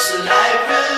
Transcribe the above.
What's life?